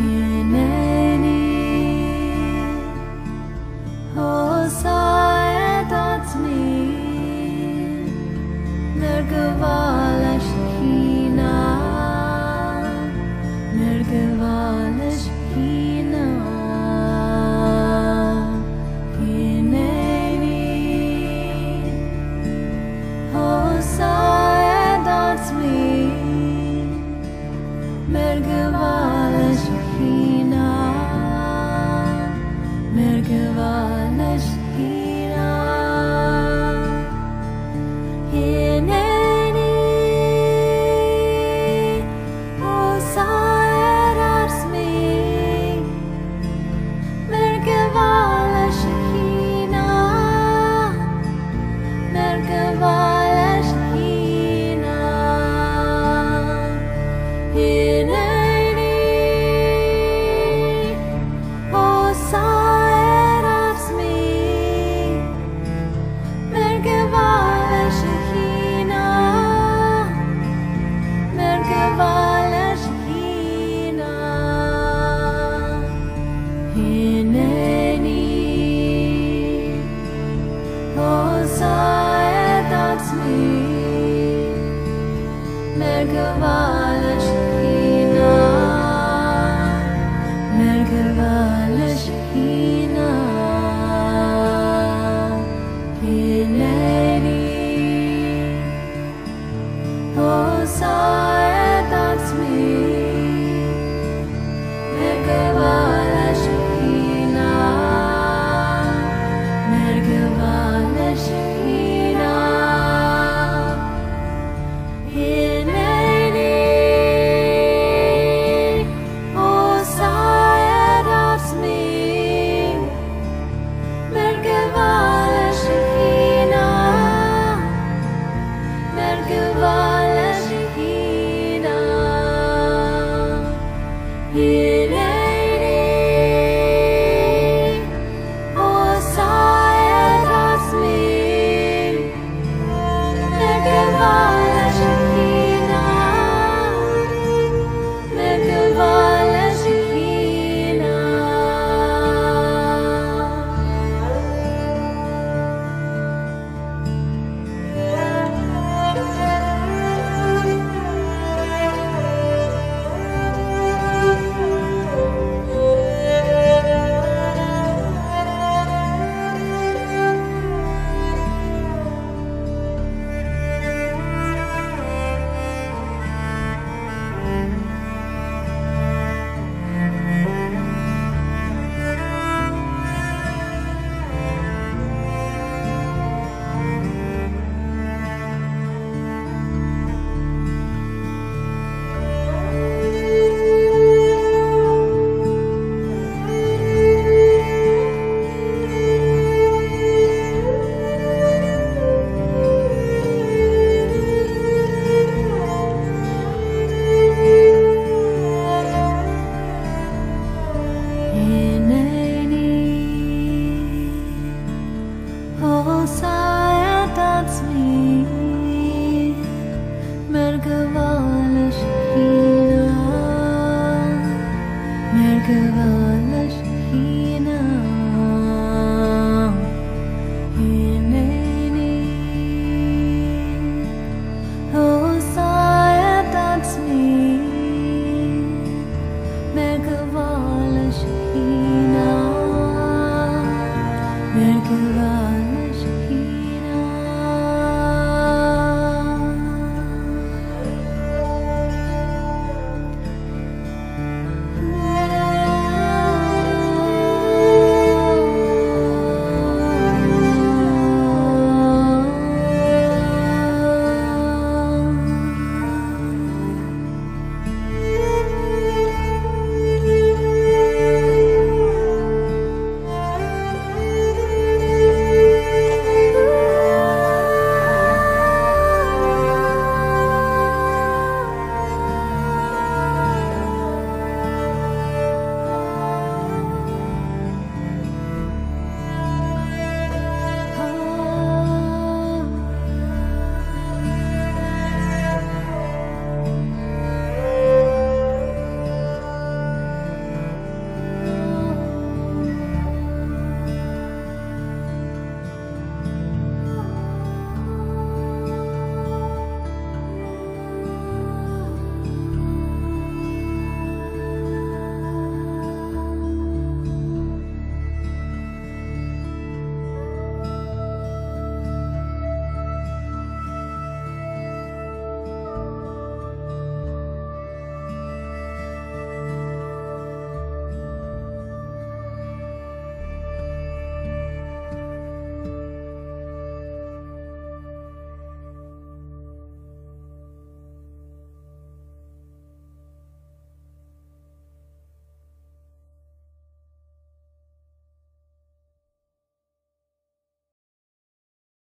O merkava